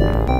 you